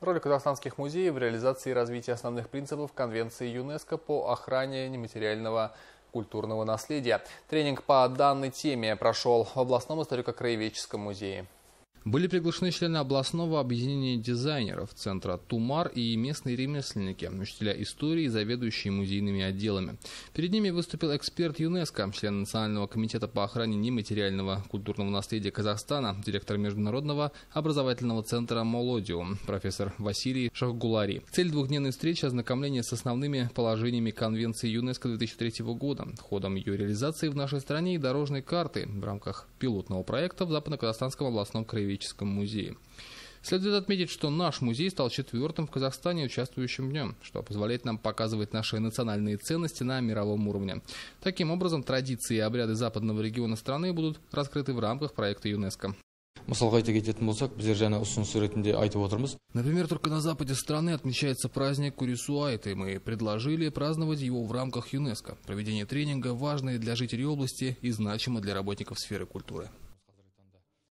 Роль казахстанских музеев в реализации и развитии основных принципов Конвенции ЮНЕСКО по охране нематериального культурного наследия. Тренинг по данной теме прошел в областном историко-краеведческом музее. Были приглашены члены областного объединения дизайнеров Центра «Тумар» и местные ремесленники, учителя истории и заведующие музейными отделами. Перед ними выступил эксперт ЮНЕСКО, член Национального комитета по охране нематериального культурного наследия Казахстана, директор Международного образовательного центра «Молодиум», профессор Василий Шахгулари. Цель двухдневной встречи – ознакомление с основными положениями Конвенции ЮНЕСКо 2003 года, ходом ее реализации в нашей стране и дорожной карты в рамках пилотного проекта в Западно-Казахстанском областном краеведческом историческом музее. Следует отметить, что наш музей стал четвертым в Казахстане участвующим в нем, что позволяет нам показывать наши национальные ценности на мировом уровне. Таким образом, традиции и обряды западного региона страны будут раскрыты в рамках проекта ЮНЕСКо. Например, только на западе страны отмечается праздник Курисуайты. Мы предложили праздновать его в рамках ЮНЕСКо. Проведение тренинга важно для жителей области и значимо для работников сферы культуры.